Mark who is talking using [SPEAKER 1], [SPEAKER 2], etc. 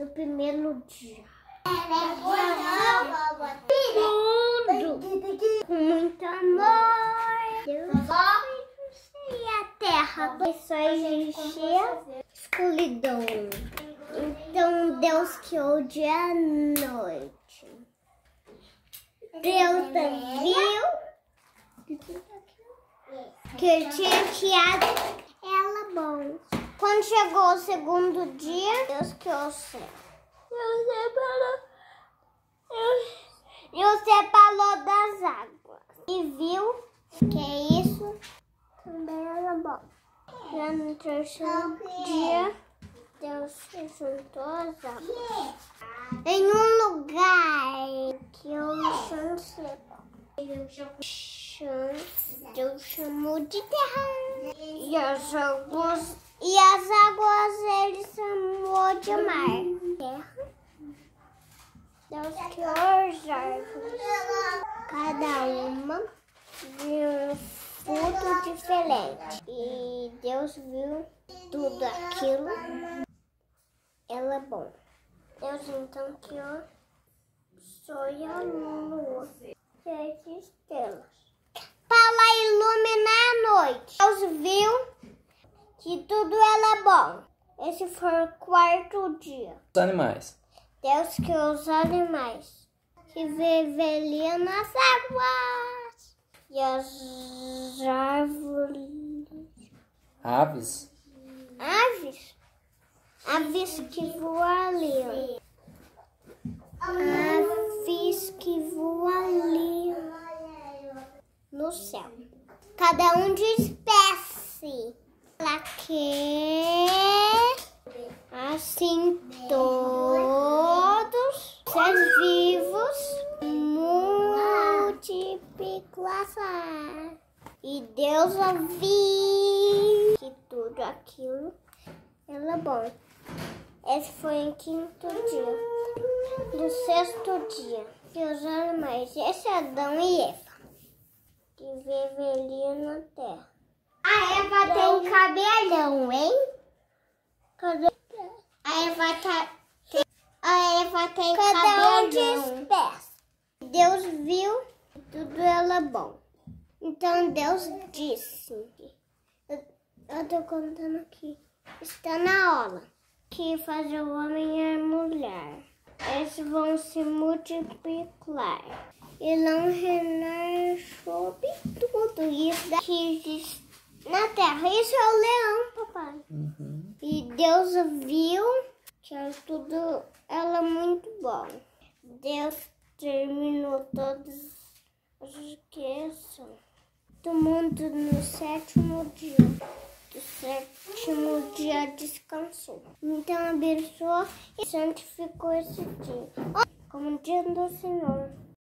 [SPEAKER 1] no primeiro dia. Tudo com muito amor. Deus e a terra só existia escuridão. Então Deus criou o dia à noite. Deus viu que ele tinha criado ela bom. Quando chegou o segundo dia, Deus criou o céu. Deus separou, Deus separou das águas. E viu que isso também era bom. Já no terceiro dia, Deus juntou as águas. Em um lugar que é o chão seco. Deus chamou de terra. E as águas, e as águas ele chamou de mar. Terra. Deus criou as árvores. Cada uma de um fruto diferente. E Deus viu tudo aquilo. Ela é bom. Deus então criou e a lua, sete estrelas, para iluminar a noite. Deus viu que tudo era bom. Esse foi o quarto dia.
[SPEAKER 2] Os animais.
[SPEAKER 1] Deus criou os animais que viviam nas águas e as árvores.
[SPEAKER 2] Aves.
[SPEAKER 1] Aves. Aves que voam ali. Aves que voam ali no céu. Cada um de espécie. Ela quer assim todos seres vivos multiplicação. E Deus ouviu que tudo aquilo era bom. Esse foi em quinto dia. No sexto dia, que os animais, esse é Adão e Eva, que viveriam na terra. A Eva tem cabelão, hein? Cadê? A Eva tá. A Eva tem Cada cabelão. Um. Deus viu que tudo era bom. Então Deus disse. Eu, eu tô contando aqui. Está na aula que fazer o homem e a mulher. Eles vão se multiplicar e não reinar sobre tudo isso daqui existe terra. Isso é o leão, papai.
[SPEAKER 2] Uhum.
[SPEAKER 1] E Deus viu que era tudo era muito bom. Deus terminou todas as riquezas do mundo no sétimo dia. Do sétimo dia descansou. Então abençoou e santificou esse dia. Como dia do Senhor.